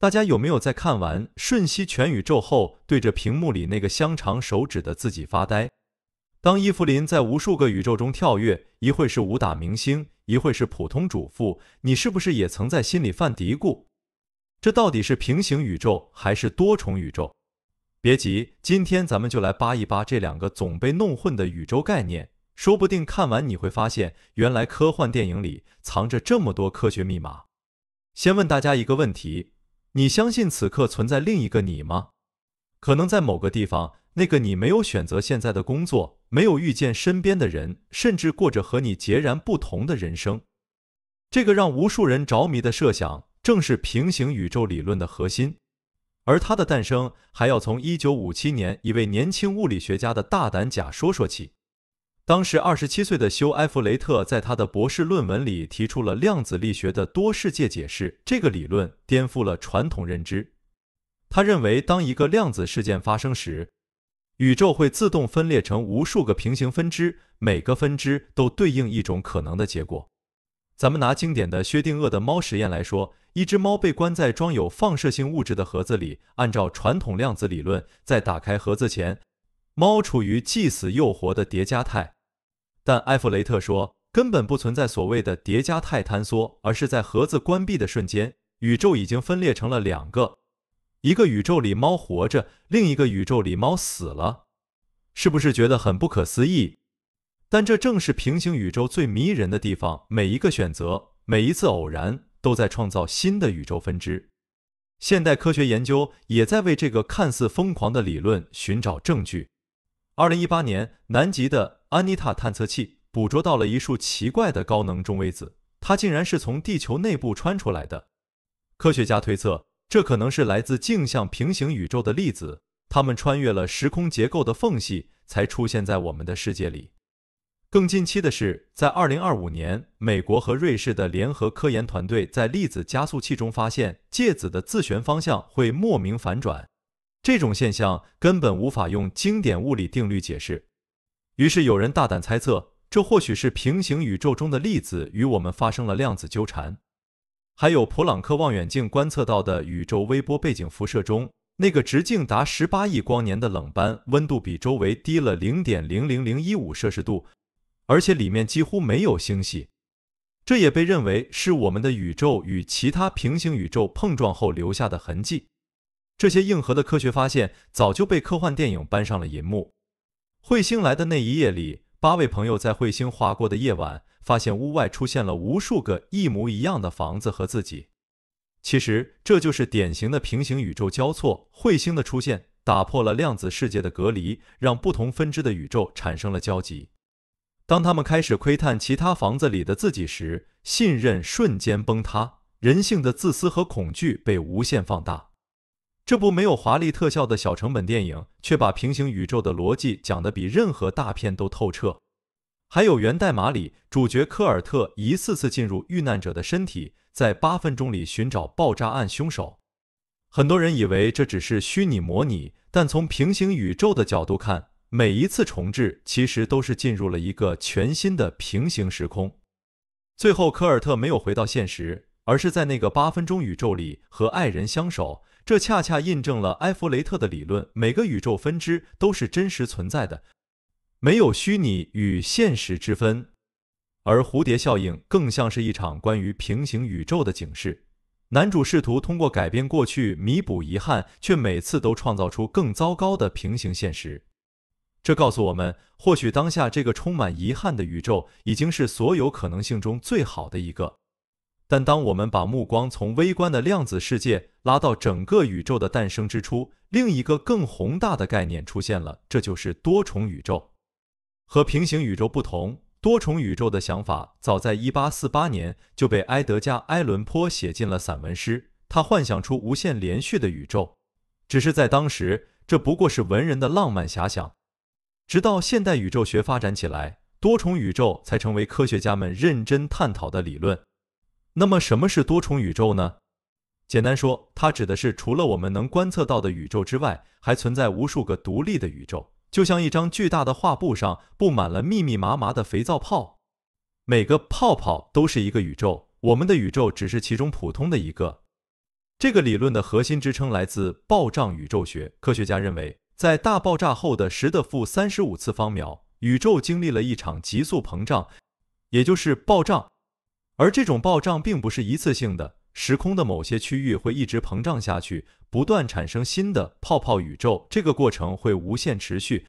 大家有没有在看完《瞬息全宇宙》后，对着屏幕里那个香肠手指的自己发呆？当伊芙琳在无数个宇宙中跳跃，一会是武打明星，一会是普通主妇，你是不是也曾在心里犯嘀咕？这到底是平行宇宙还是多重宇宙？别急，今天咱们就来扒一扒这两个总被弄混的宇宙概念，说不定看完你会发现，原来科幻电影里藏着这么多科学密码。先问大家一个问题。你相信此刻存在另一个你吗？可能在某个地方，那个你没有选择现在的工作，没有遇见身边的人，甚至过着和你截然不同的人生。这个让无数人着迷的设想，正是平行宇宙理论的核心。而它的诞生，还要从1957年一位年轻物理学家的大胆假说说起。当时二十七岁的休埃弗雷特在他的博士论文里提出了量子力学的多世界解释，这个理论颠覆了传统认知。他认为，当一个量子事件发生时，宇宙会自动分裂成无数个平行分支，每个分支都对应一种可能的结果。咱们拿经典的薛定谔的猫实验来说，一只猫被关在装有放射性物质的盒子里，按照传统量子理论，在打开盒子前，猫处于既死又活的叠加态。但埃弗雷特说，根本不存在所谓的叠加态坍缩，而是在盒子关闭的瞬间，宇宙已经分裂成了两个：一个宇宙里猫活着，另一个宇宙里猫死了。是不是觉得很不可思议？但这正是平行宇宙最迷人的地方，每一个选择，每一次偶然，都在创造新的宇宙分支。现代科学研究也在为这个看似疯狂的理论寻找证据。二零一八年，南极的安妮塔探测器捕捉到了一束奇怪的高能中微子，它竟然是从地球内部穿出来的。科学家推测，这可能是来自镜像平行宇宙的粒子，它们穿越了时空结构的缝隙，才出现在我们的世界里。更近期的是，在二零二五年，美国和瑞士的联合科研团队在粒子加速器中发现，介子的自旋方向会莫名反转。这种现象根本无法用经典物理定律解释，于是有人大胆猜测，这或许是平行宇宙中的粒子与我们发生了量子纠缠。还有普朗克望远镜观测到的宇宙微波背景辐射中，那个直径达十八亿光年的冷斑，温度比周围低了零点零零零一五摄氏度，而且里面几乎没有星系。这也被认为是我们的宇宙与其他平行宇宙碰撞后留下的痕迹。这些硬核的科学发现早就被科幻电影搬上了银幕。彗星来的那一夜里，八位朋友在彗星划过的夜晚，发现屋外出现了无数个一模一样的房子和自己。其实这就是典型的平行宇宙交错。彗星的出现打破了量子世界的隔离，让不同分支的宇宙产生了交集。当他们开始窥探其他房子里的自己时，信任瞬间崩塌，人性的自私和恐惧被无限放大。这部没有华丽特效的小成本电影，却把平行宇宙的逻辑讲得比任何大片都透彻。还有源代码里，主角科尔特一次次进入遇难者的身体，在八分钟里寻找爆炸案凶手。很多人以为这只是虚拟模拟，但从平行宇宙的角度看，每一次重置其实都是进入了一个全新的平行时空。最后，科尔特没有回到现实，而是在那个八分钟宇宙里和爱人相守。这恰恰印证了埃弗雷特的理论：每个宇宙分支都是真实存在的，没有虚拟与现实之分。而蝴蝶效应更像是一场关于平行宇宙的警示。男主试图通过改变过去弥补遗憾，却每次都创造出更糟糕的平行现实。这告诉我们，或许当下这个充满遗憾的宇宙已经是所有可能性中最好的一个。但当我们把目光从微观的量子世界拉到整个宇宙的诞生之初，另一个更宏大的概念出现了，这就是多重宇宙。和平行宇宙不同，多重宇宙的想法早在1848年就被埃德加·埃伦坡写进了散文诗。他幻想出无限连续的宇宙，只是在当时，这不过是文人的浪漫遐想。直到现代宇宙学发展起来，多重宇宙才成为科学家们认真探讨的理论。那么什么是多重宇宙呢？简单说，它指的是除了我们能观测到的宇宙之外，还存在无数个独立的宇宙，就像一张巨大的画布上布满了密密麻麻的肥皂泡，每个泡泡都是一个宇宙，我们的宇宙只是其中普通的一个。这个理论的核心支撑来自暴胀宇宙学。科学家认为，在大爆炸后的十的负三十五次方秒，宇宙经历了一场急速膨胀，也就是暴胀。而这种暴胀并不是一次性的，时空的某些区域会一直膨胀下去，不断产生新的泡泡宇宙。这个过程会无限持续，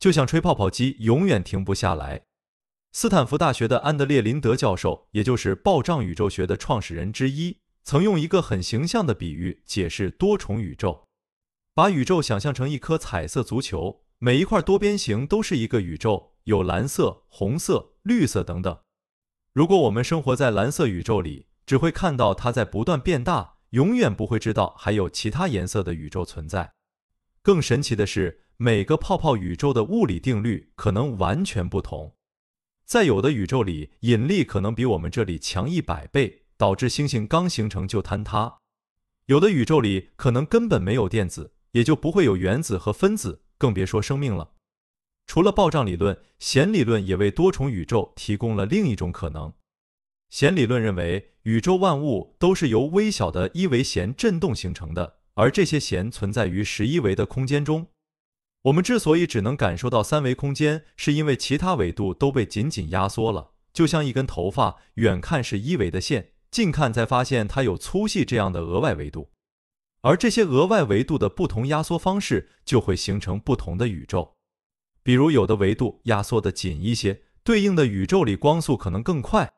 就像吹泡泡机，永远停不下来。斯坦福大学的安德烈·林德教授，也就是暴胀宇宙学的创始人之一，曾用一个很形象的比喻解释多重宇宙，把宇宙想象成一颗彩色足球，每一块多边形都是一个宇宙，有蓝色、红色、绿色等等。如果我们生活在蓝色宇宙里，只会看到它在不断变大，永远不会知道还有其他颜色的宇宙存在。更神奇的是，每个泡泡宇宙的物理定律可能完全不同。在有的宇宙里，引力可能比我们这里强一百倍，导致星星刚形成就坍塌；有的宇宙里可能根本没有电子，也就不会有原子和分子，更别说生命了。除了暴胀理论，弦理论也为多重宇宙提供了另一种可能。弦理论认为，宇宙万物都是由微小的一维弦振动形成的，而这些弦存在于十一维的空间中。我们之所以只能感受到三维空间，是因为其他维度都被紧紧压缩了。就像一根头发，远看是一维的线，近看才发现它有粗细这样的额外维度。而这些额外维度的不同压缩方式，就会形成不同的宇宙。比如，有的维度压缩得紧一些，对应的宇宙里光速可能更快；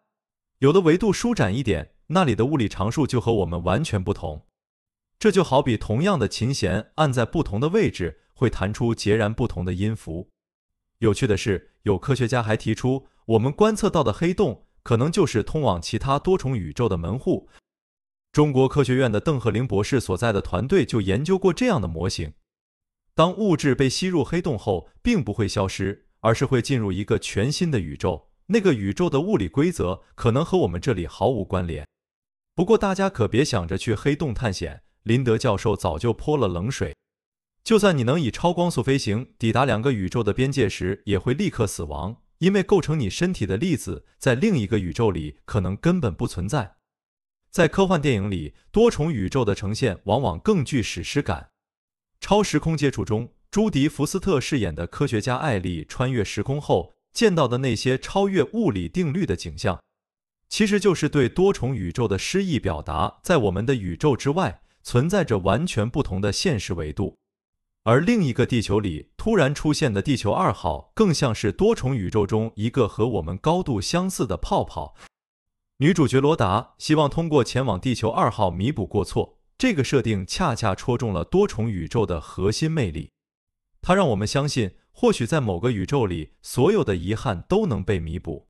有的维度舒展一点，那里的物理常数就和我们完全不同。这就好比同样的琴弦按在不同的位置。会弹出截然不同的音符。有趣的是，有科学家还提出，我们观测到的黑洞可能就是通往其他多重宇宙的门户。中国科学院的邓鹤龄博士所在的团队就研究过这样的模型：当物质被吸入黑洞后，并不会消失，而是会进入一个全新的宇宙。那个宇宙的物理规则可能和我们这里毫无关联。不过，大家可别想着去黑洞探险，林德教授早就泼了冷水。就算你能以超光速飞行抵达两个宇宙的边界时，也会立刻死亡，因为构成你身体的粒子在另一个宇宙里可能根本不存在。在科幻电影里，多重宇宙的呈现往往更具史诗感。超时空接触中，朱迪福斯特饰演的科学家艾丽穿越时空后见到的那些超越物理定律的景象，其实就是对多重宇宙的诗意表达。在我们的宇宙之外，存在着完全不同的现实维度。而另一个地球里突然出现的地球二号，更像是多重宇宙中一个和我们高度相似的泡泡。女主角罗达希望通过前往地球二号弥补过错，这个设定恰恰戳中了多重宇宙的核心魅力。它让我们相信，或许在某个宇宙里，所有的遗憾都能被弥补。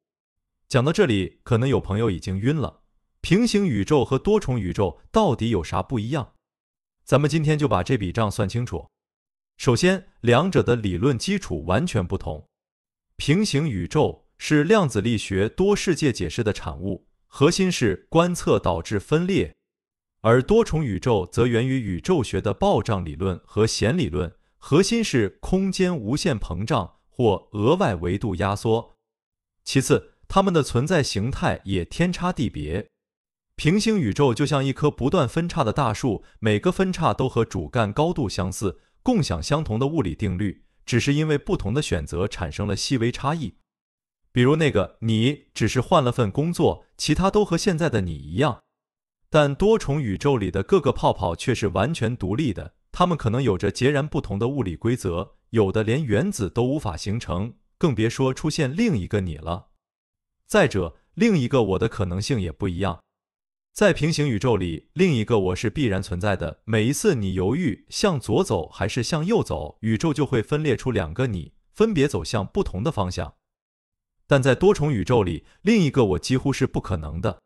讲到这里，可能有朋友已经晕了。平行宇宙和多重宇宙到底有啥不一样？咱们今天就把这笔账算清楚。首先，两者的理论基础完全不同。平行宇宙是量子力学多世界解释的产物，核心是观测导致分裂；而多重宇宙则源于宇宙学的暴胀理论和弦理论，核心是空间无限膨胀或额外维度压缩。其次，它们的存在形态也天差地别。平行宇宙就像一棵不断分叉的大树，每个分叉都和主干高度相似。共享相同的物理定律，只是因为不同的选择产生了细微差异。比如那个你只是换了份工作，其他都和现在的你一样。但多重宇宙里的各个泡泡却是完全独立的，它们可能有着截然不同的物理规则，有的连原子都无法形成，更别说出现另一个你了。再者，另一个我的可能性也不一样。在平行宇宙里，另一个我是必然存在的。每一次你犹豫向左走还是向右走，宇宙就会分裂出两个你，分别走向不同的方向。但在多重宇宙里，另一个我几乎是不可能的，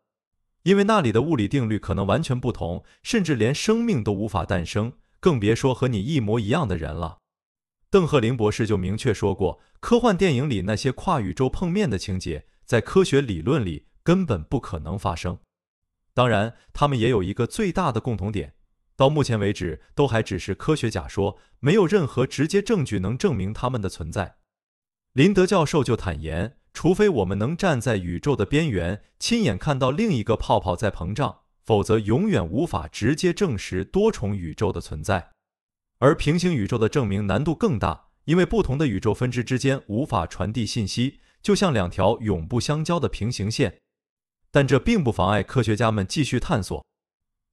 因为那里的物理定律可能完全不同，甚至连生命都无法诞生，更别说和你一模一样的人了。邓贺龄博士就明确说过，科幻电影里那些跨宇宙碰面的情节，在科学理论里根本不可能发生。当然，他们也有一个最大的共同点，到目前为止都还只是科学假说，没有任何直接证据能证明他们的存在。林德教授就坦言，除非我们能站在宇宙的边缘，亲眼看到另一个泡泡在膨胀，否则永远无法直接证实多重宇宙的存在。而平行宇宙的证明难度更大，因为不同的宇宙分支之间无法传递信息，就像两条永不相交的平行线。但这并不妨碍科学家们继续探索。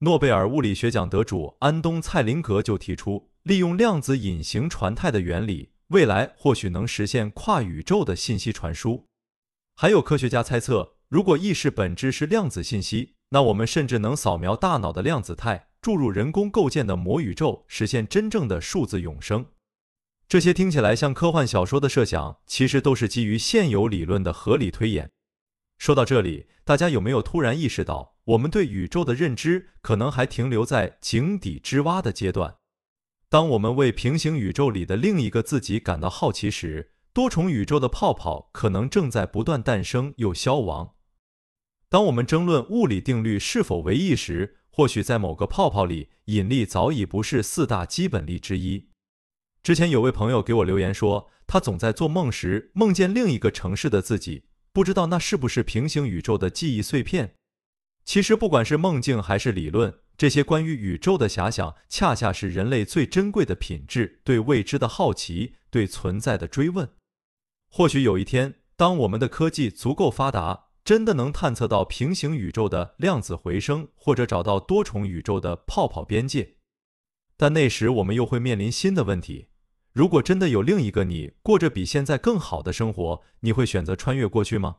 诺贝尔物理学奖得主安东·蔡林格就提出，利用量子隐形传态的原理，未来或许能实现跨宇宙的信息传输。还有科学家猜测，如果意识本质是量子信息，那我们甚至能扫描大脑的量子态，注入人工构建的魔宇宙，实现真正的数字永生。这些听起来像科幻小说的设想，其实都是基于现有理论的合理推演。说到这里，大家有没有突然意识到？我们对宇宙的认知可能还停留在井底之蛙的阶段。当我们为平行宇宙里的另一个自己感到好奇时，多重宇宙的泡泡可能正在不断诞生又消亡。当我们争论物理定律是否唯一时，或许在某个泡泡里，引力早已不是四大基本力之一。之前有位朋友给我留言说，他总在做梦时梦见另一个城市的自己，不知道那是不是平行宇宙的记忆碎片。其实，不管是梦境还是理论，这些关于宇宙的遐想，恰恰是人类最珍贵的品质：对未知的好奇，对存在的追问。或许有一天，当我们的科技足够发达，真的能探测到平行宇宙的量子回声，或者找到多重宇宙的泡泡边界。但那时，我们又会面临新的问题：如果真的有另一个你，过着比现在更好的生活，你会选择穿越过去吗？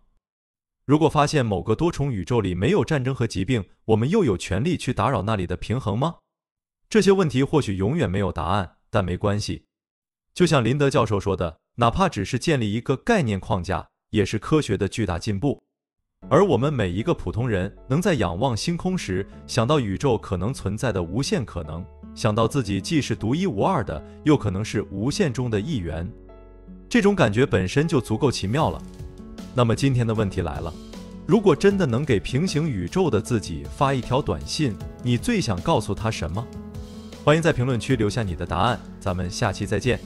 如果发现某个多重宇宙里没有战争和疾病，我们又有权利去打扰那里的平衡吗？这些问题或许永远没有答案，但没关系。就像林德教授说的，哪怕只是建立一个概念框架，也是科学的巨大进步。而我们每一个普通人，能在仰望星空时想到宇宙可能存在的无限可能，想到自己既是独一无二的，又可能是无限中的一员，这种感觉本身就足够奇妙了。那么今天的问题来了，如果真的能给平行宇宙的自己发一条短信，你最想告诉他什么？欢迎在评论区留下你的答案，咱们下期再见。